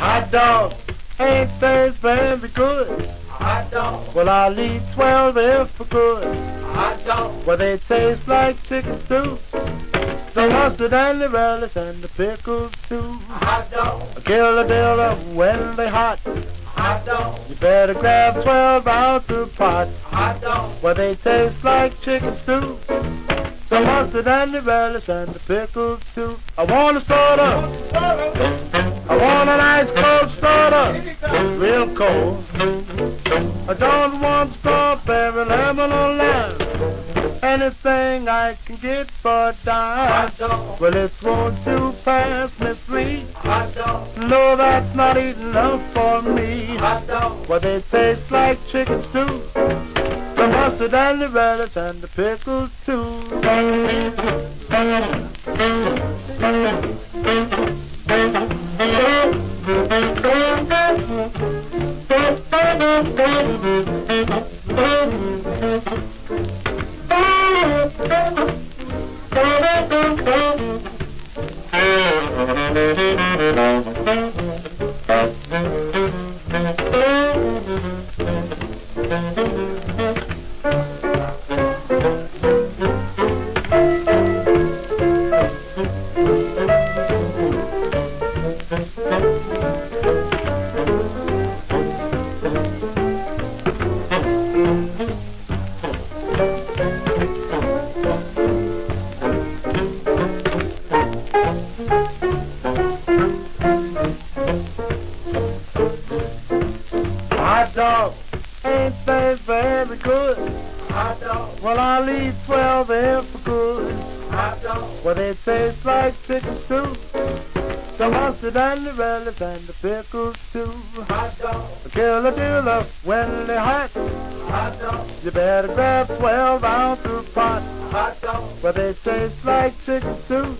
Hot dog, ain't they very good? Hot dog, Well, I'll eat twelve if for good. hot dog, Well, they taste like chicken stew. The mustard and the relish and the pickles too. hot dog, Kill the dealer when they hot. hot dog, You better grab twelve out the pot. hot dog, Well, they taste like chicken stew. The mustard and the relish and the pickles too. I want a soda. Want strawberry, lemon, or lime. Anything I can get for dime. Well, it's won't you pass me free. No, that's not enough for me. Well, they taste like chicken stew. The mustard and the relish and the pickles too. Dog, ain't they very good? hot dog, Well, I'll eat twelve if for good. hot dog, Well, they taste like chicken stew. The mustard and the relish and the pickles too. hot dog, Kill a dealer when they're hot. hot dog, You better grab 12 ounce of pot. hot dog, But they taste like chicken stew.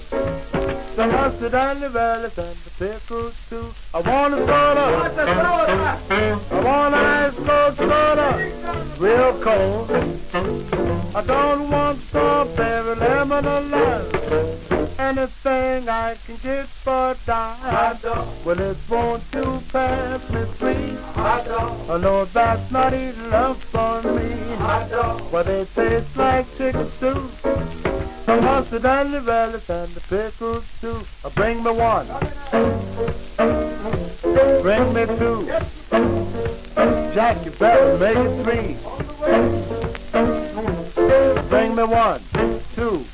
The mustard and the relish and the pickles too. I want a what's I don't want strawberry, lemon, or lime. Anything I can get for dime. Hot dog, Well, it won't you pass me, please. hot dog, I know that's not enough for me. hot dog, But they taste like chicken stew. The mustard and the relish and the pickles too. Bring me one. Bring me two. Jack, you better make it three. Me one, two.